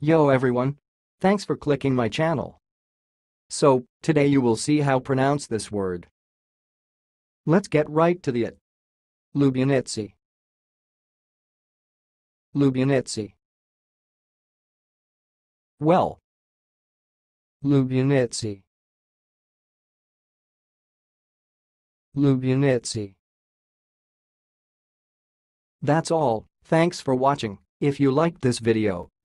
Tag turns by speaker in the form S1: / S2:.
S1: Yo everyone! Thanks for clicking my channel. So, today you will see how pronounce this word. Let's get right to the it. Lubyanitsy. Lubyanitsy. Well. Lubyanitsy. Lubyanitsy. That's all, thanks for watching. If you liked this video,